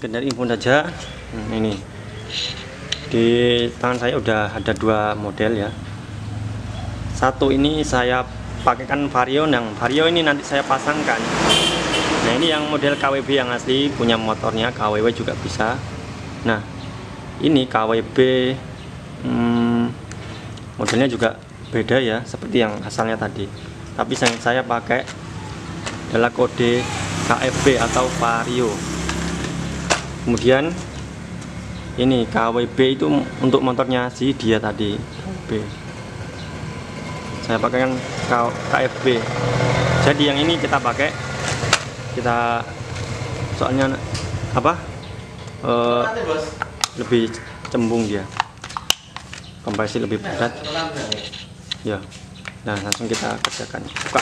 sekedar info saja. Hmm, ini. Di tangan saya udah ada dua model ya. Satu ini saya pakaikan vario yang vario ini nanti saya pasangkan. Nah ini yang model KWB yang asli punya motornya KWW juga bisa. Nah ini KWB hmm, modelnya juga beda ya seperti yang asalnya tadi. Tapi yang saya pakai adalah kode KFB atau vario kemudian ini KWB itu untuk motornya si dia tadi B. Saya pakai kan KFB jadi yang ini kita pakai kita soalnya apa? Uh, lebih cembung dia. Kompresi lebih berat. ya. Nah langsung kita kerjakan. Buka.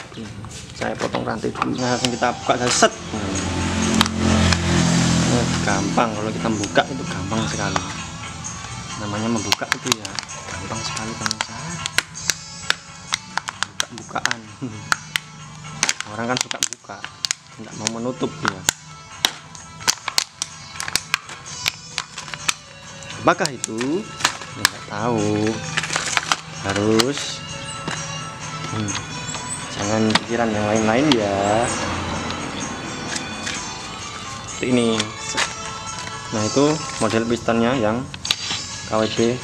Saya potong rantai dulu. Nah, langsung kita buka set gampang kalau kita buka itu gampang sekali. Namanya membuka itu ya gampang sekali pemirsa buka-bukaan orang kan suka buka tidak mau menutup dia. Apakah itu? Tidak tahu. Harus hmm, jangan pikiran yang lain-lain ya. Ini nah itu model pistonnya yang KWB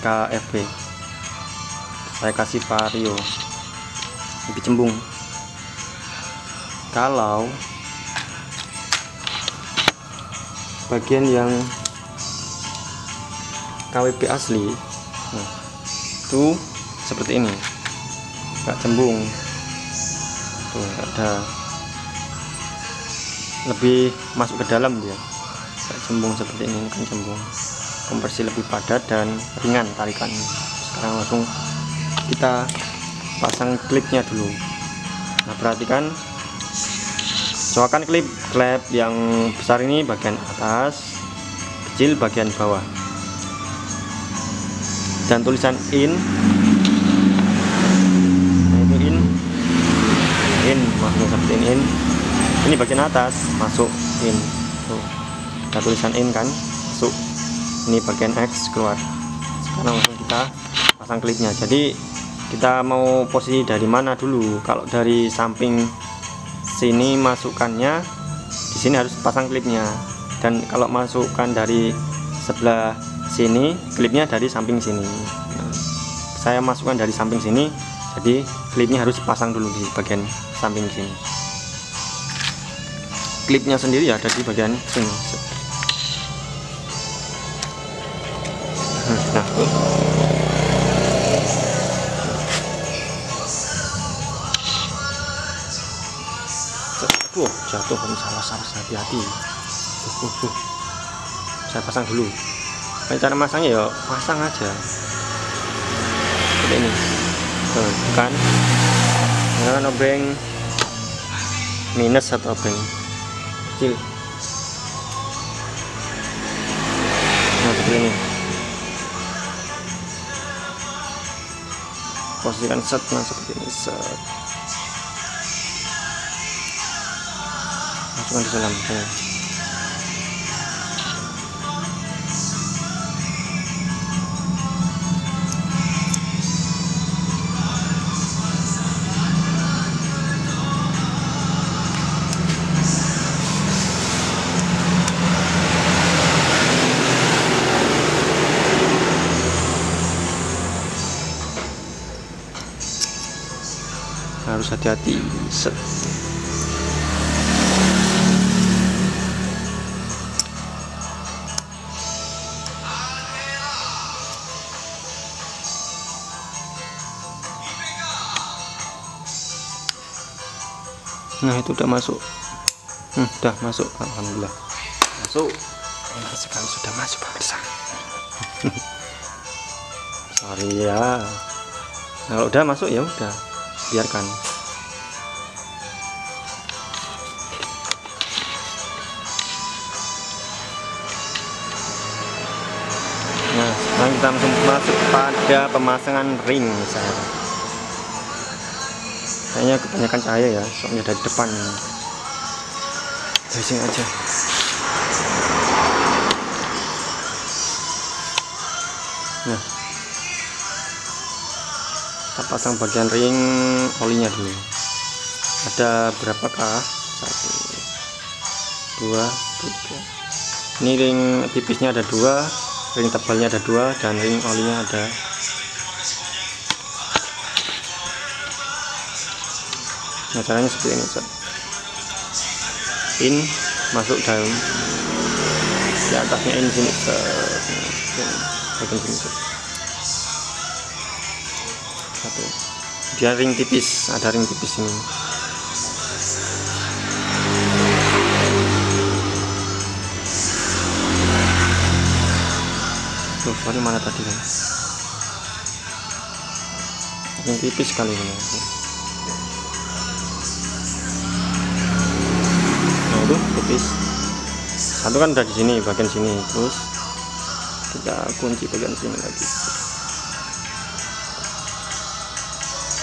KFB saya kasih vario. Lebih cembung. Kalau bagian yang KWB asli nah, itu seperti ini. Gak cembung. Tuh ada. Lebih masuk ke dalam dia cembung seperti ini kan cembung. Kompresi lebih padat dan ringan tarikan sekarang langsung kita pasang klipnya dulu. Nah perhatikan. Coakan klip klep yang besar ini bagian atas kecil bagian bawah. Dan tulisan in. Nah itu in. In maksudnya seperti ini. In. Ini bagian atas masuk in ada tulisan in kan? Masuk. Ini bagian X keluar. Sekarang langsung kita pasang klipnya. Jadi kita mau posisi dari mana dulu? Kalau dari samping sini masukkannya di sini harus pasang klipnya. Dan kalau masukkan dari sebelah sini klipnya dari samping sini. Nah, saya masukkan dari samping sini jadi klipnya harus pasang dulu di bagian samping sini. Klipnya sendiri ada di bagian sini Wah, jatuh salah salah hati-hati. Uh, uh, uh. Saya pasang dulu. Nah, cara masangnya ya pasang aja. Seperti ini. Tuh, kan. Dengan obeng minus atau obeng kecil. Posisikan set nah seperti ini set masukkan ke dalam. Hati-hati. Set. Nah itu udah masuk. Hmm, udah masuk alhamdulillah. Masuk. Enak sekali sudah masuk pemirsa sorry ya. Kalau udah masuk ya udah. Biarkan kita langsung masuk pada pemasangan ring misalnya. Kayaknya kebanyakan cahaya ya soalnya dari depan. Gasing aja. Nah. Kita pasang bagian ring olinya dulu. Ada berapa kah? satu dua tiga. Ini ring tipisnya ada dua ring tebalnya ada dua dan ring olinya ada. Nah caranya seperti ini set. in masuk dalam. Di atasnya in sini bagian sini satu. Dia ring tipis ada ring tipis ini sorry mana tadi kan ring tipis sekali ini. Nah itu tipis. Satu kan udah di sini bagian sini. Terus kita kunci bagian sini lagi.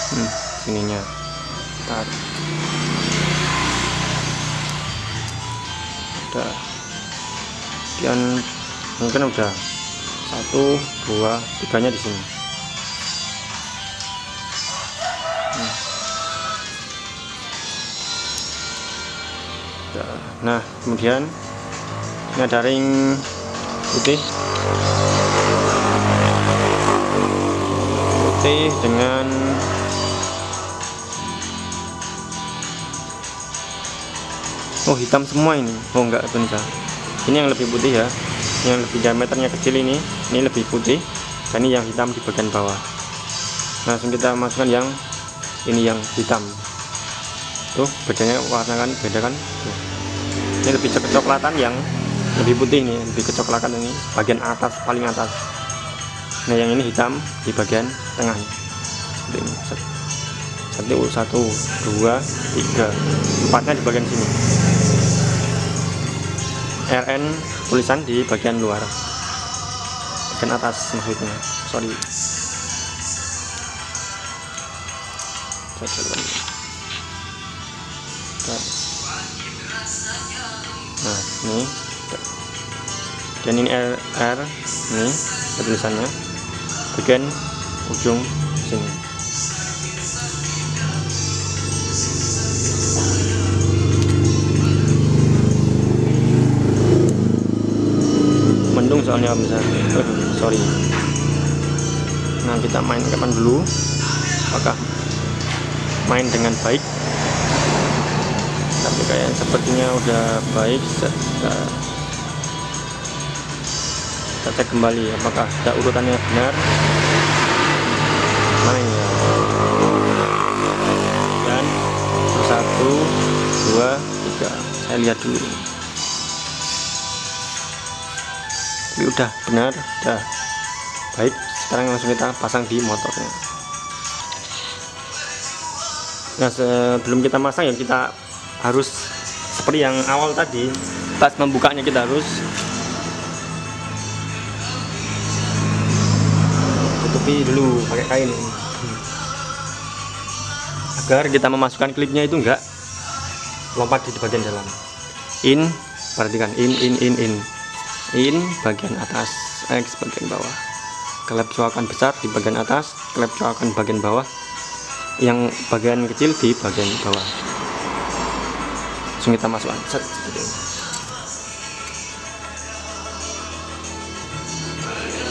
Hmm, sininya. Tarik. Udah. Sekian mungkin udah satu dua tiganya di sini. Hmm. nah kemudian ini ada ring putih. Putih dengan oh hitam semua ini. Oh enggak pemirsa ini yang lebih putih ya. Yang lebih diameternya kecil ini ini lebih putih dan ini yang hitam di bagian bawah. Langsung kita masukkan yang ini yang hitam. Tuh bedanya warna kan beda kan? Tuh. ini lebih kecoklatan yang lebih putih nih lebih kecoklatan ini bagian atas paling atas. Nah yang ini hitam di bagian tengah seperti ini satu satu dua tiga. Empatnya di bagian sini. RN tulisan di bagian luar bagian atas maksudnya. Sorry. Nah ini. Dan ini R, R ini tulisannya. Bagian ujung sini. Mendung soalnya misalnya sorry. Nah kita main kapan dulu? Apakah main dengan baik? Tapi kayak sepertinya udah baik kita, kita cek kembali apakah sudah urutannya benar? Main ya. Dan satu dua tiga. Saya lihat dulu tapi udah benar udah baik. Sekarang langsung kita pasang di motornya. Nah sebelum kita masang ya kita harus seperti yang awal tadi pas membukanya kita harus tutupi dulu pakai kain. Agar kita memasukkan klipnya itu enggak lompat di bagian dalam. In perhatikan. In in in in in bagian atas X bagian bawah. Klep coakan besar di bagian atas klep coakan bagian bawah. Yang bagian kecil di bagian bawah. Langsung kita masukkan. Set seperti ini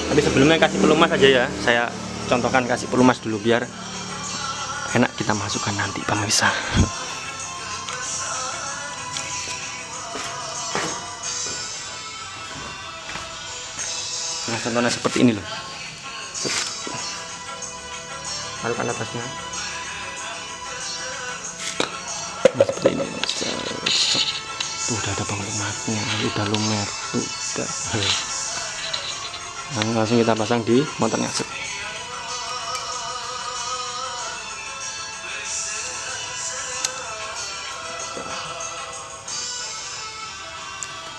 tapi sebelumnya kasih pelumas aja ya. Saya contohkan kasih pelumas dulu biar enak kita masukkan nanti pemirsa nah contohnya seperti ini loh. Taruhkan atasnya. Nah seperti ini tuh udah ada penglumatnya udah lumer tuh udah. Nah, langsung kita pasang di motornya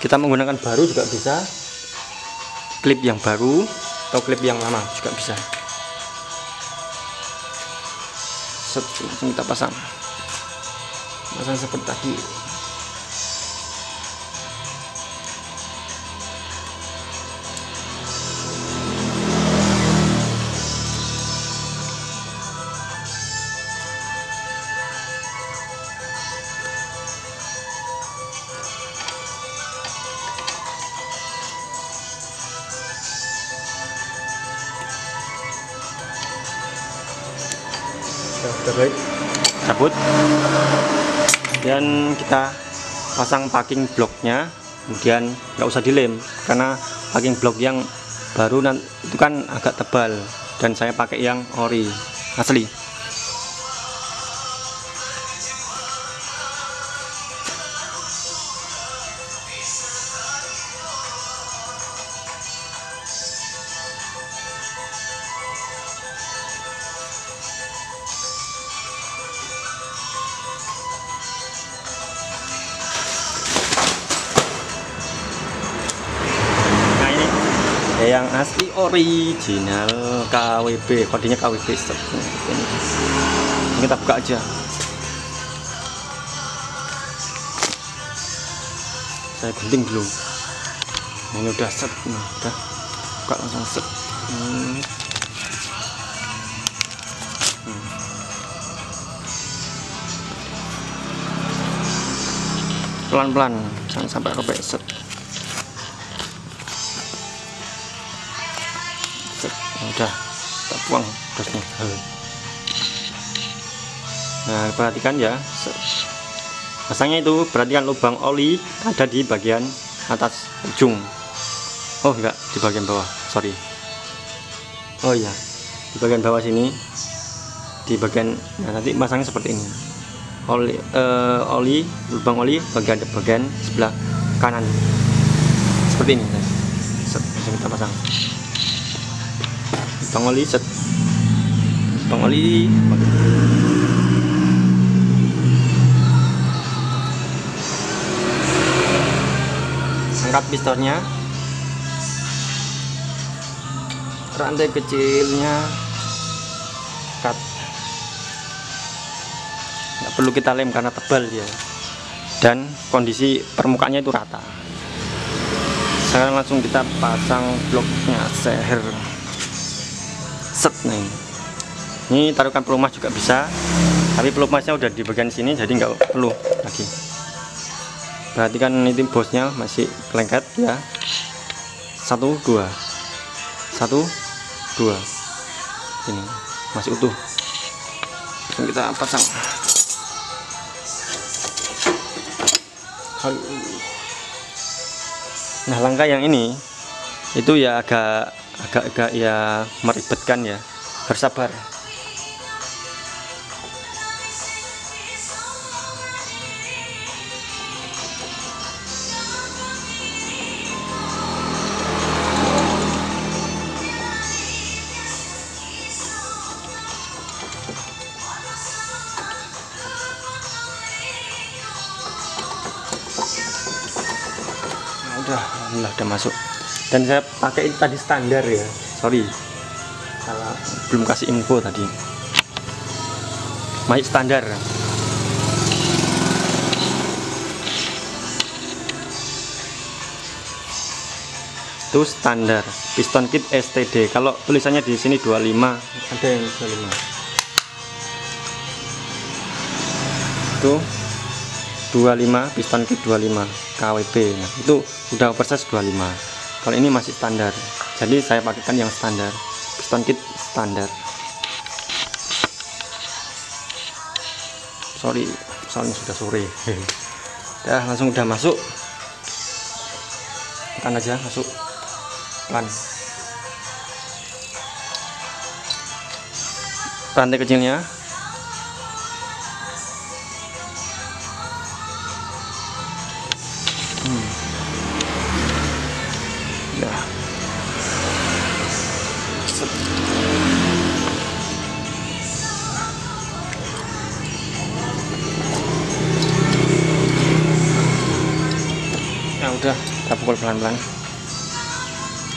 kita menggunakan baru juga bisa klip yang baru atau klip yang lama juga bisa. Set langsung kita pasang. Pasang seperti tadi cabut dan kita pasang packing bloknya. Kemudian nggak usah dilem karena packing blok yang baru itu kan agak tebal. Dan saya pakai yang ori asli yang asli original KWB kodenya KWB set ini. Kita buka aja. Saya gunting dulu ini udah set nah, udah. Buka langsung set. Hmm. pelan-pelan jangan sampai robek set udah kita buang gasnya nah perhatikan ya. Pasangnya itu perhatikan lubang oli ada di bagian atas ujung. Oh enggak di bagian bawah sorry. Oh iya di bagian bawah sini di bagian nah nanti pasangnya seperti ini. Oli uh, oli lubang oli bagian bagian sebelah kanan. Seperti ini Set, kita pasang pangoli set. Pangoli angkat pistonnya rantai kecilnya. Cut. Nggak perlu kita lem karena tebal ya dan kondisi permukaannya itu rata. Sekarang langsung kita pasang bloknya seher set nih. Ini taruhkan pelumas juga bisa tapi pelumasnya udah di bagian sini jadi nggak perlu lagi. Perhatikan ini bosnya masih kelengket ya. Satu dua. Satu dua. Ini masih utuh. Langsung kita pasang. Nah langkah yang ini itu ya agak agak-agak ya meribetkan ya. Bersabar. Nah, udah alhamdulillah udah masuk dan saya pakai tadi standar ya. Sorry. Salah belum kasih info tadi. Masih standar. Itu standar. Piston kit STD kalau tulisannya di sini 25 ada yang 25 itu 25 piston kit 25 KWP nah, itu udah oversize 25 kalau ini masih standar. Jadi saya pakaikan yang standar. Piston kit standar. Sorry soalnya sudah sore. Ya langsung udah masuk. Tekan aja masuk. Pelan. Rantai kecilnya kita pukul pelan-pelan.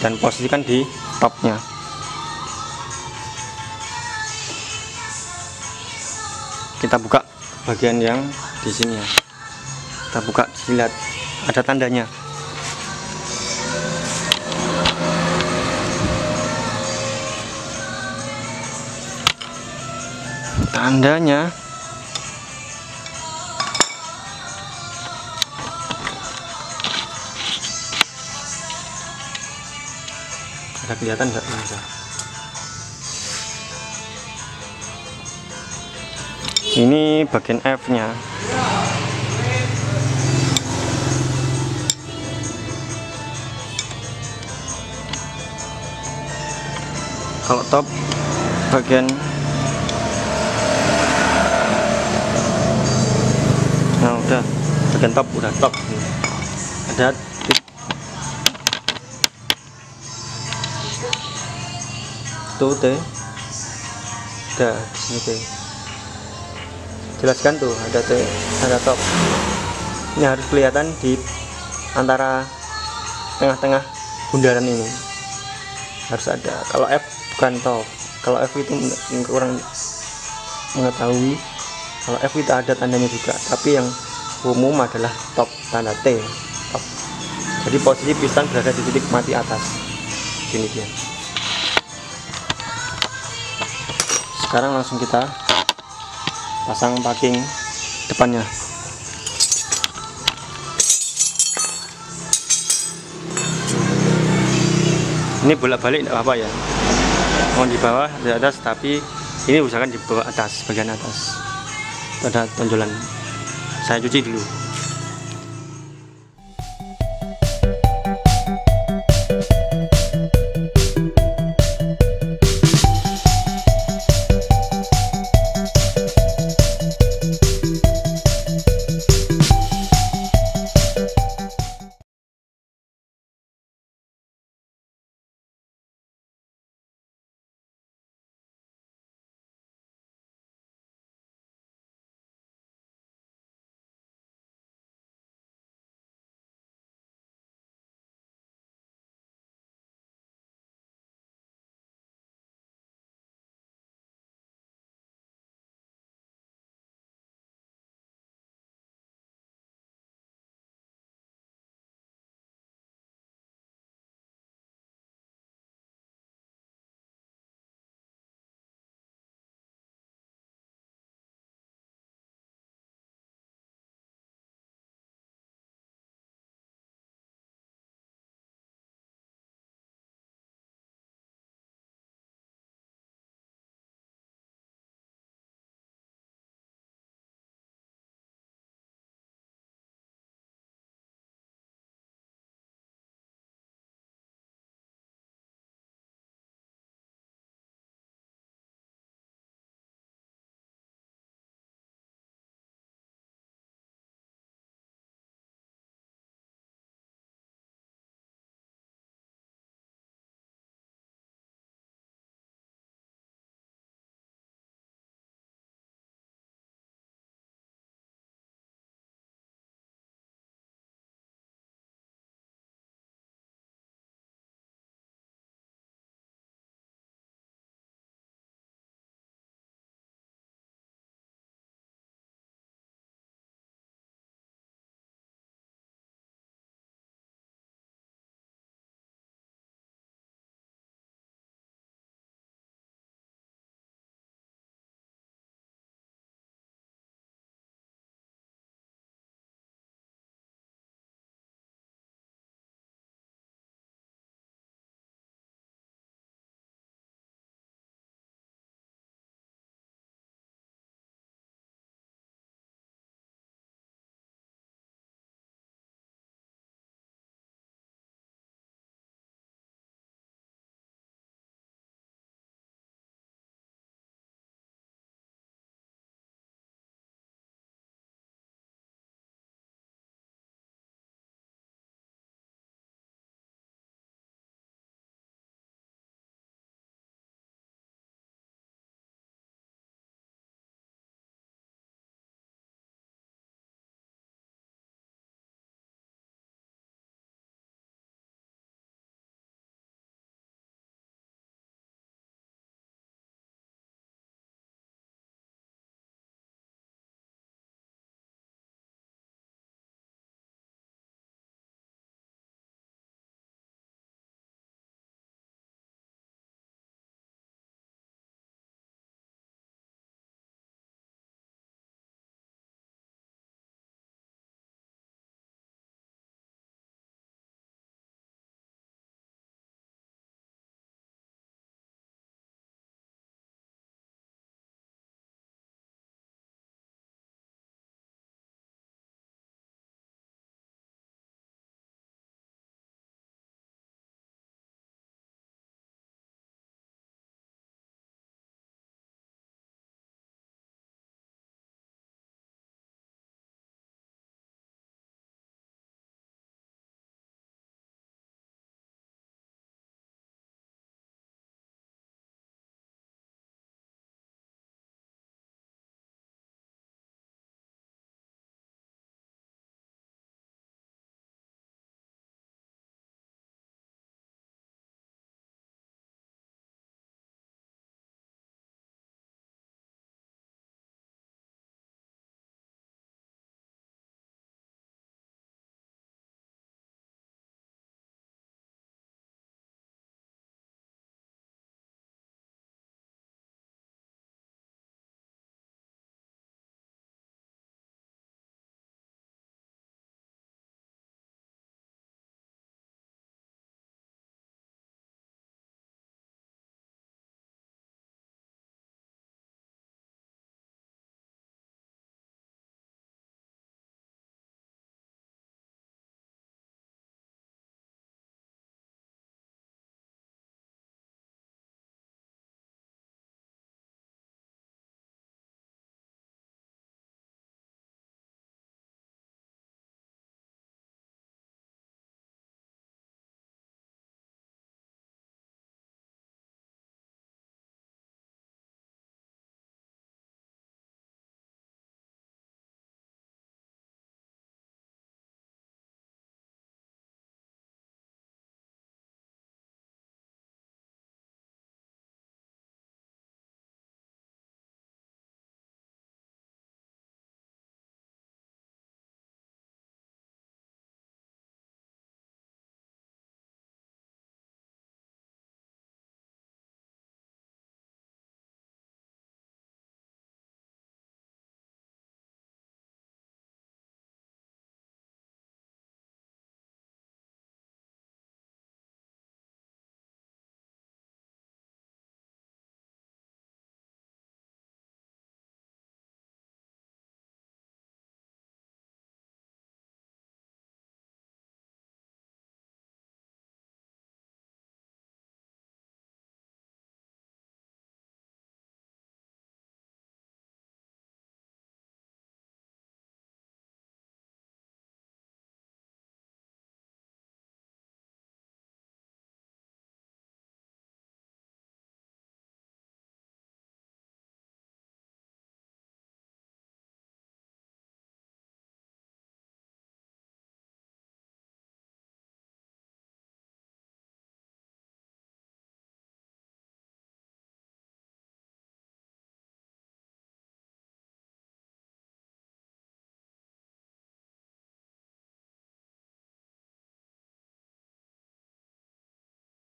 Dan posisikan di topnya. Kita buka bagian yang di sini ya. Kita buka lihat ada tandanya. Tandanya ada kelihatan nggak bisa ini bagian F nya kalau top bagian nah udah. Bagian top udah top tuh teh udah di sini teh jelaskan tuh ada teh ada top. Ini harus kelihatan di antara tengah-tengah bundaran ini. Harus ada. Kalau F bukan top. Kalau F itu kurang mengetahui. Kalau F itu ada tandanya juga. Tapi yang umum adalah top tanda T. Top. Jadi posisi piston berada di titik mati atas. Sini dia sekarang langsung kita pasang packing depannya. Ini bolak-balik tidak apa-apa ya? Mau di bawah di atas tapi ini usahakan di bawah atas bagian atas. Ada tonjolan. Saya cuci dulu